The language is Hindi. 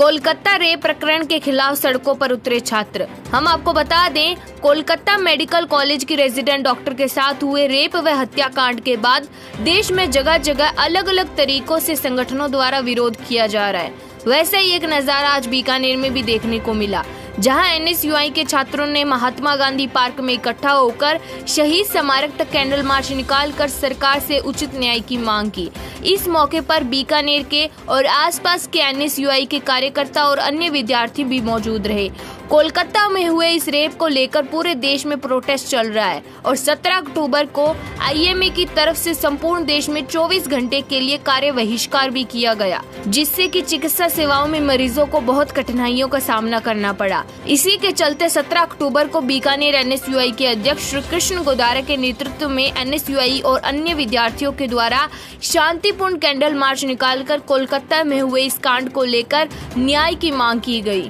कोलकाता रेप प्रकरण के खिलाफ सड़कों पर उतरे छात्र। हम आपको बता दें, कोलकाता मेडिकल कॉलेज की रेजिडेंट डॉक्टर के साथ हुए रेप व हत्याकांड के बाद देश में जगह जगह अलग अलग तरीकों से संगठनों द्वारा विरोध किया जा रहा है। वैसे ही एक नज़ारा आज बीकानेर में भी देखने को मिला। जहाँ एनएसयूआई के छात्रों ने महात्मा गांधी पार्क में इकट्ठा होकर शहीद स्मारक तक कैंडल मार्च निकालकर सरकार से उचित न्याय की मांग की। इस मौके पर बीकानेर के और आसपास के एनएसयूआई के कार्यकर्ता और अन्य विद्यार्थी भी मौजूद रहे। कोलकाता में हुए इस रेप को लेकर पूरे देश में प्रोटेस्ट चल रहा है और 17 अक्टूबर को आईएमए की तरफ़ से संपूर्ण देश में 24 घंटे के लिए कार्य बहिष्कार भी किया गया, जिससे कि चिकित्सा सेवाओं में मरीजों को बहुत कठिनाइयों का सामना करना पड़ा। इसी के चलते 17 अक्टूबर को बीकानेर एनएसयूआई के अध्यक्ष श्री कृष्ण गोदारा के नेतृत्व में एनएसयूआई और अन्य विद्यार्थियों के द्वारा शांतिपूर्ण कैंडल मार्च निकालकर कोलकाता में हुए इस कांड को लेकर न्याय की मांग की गई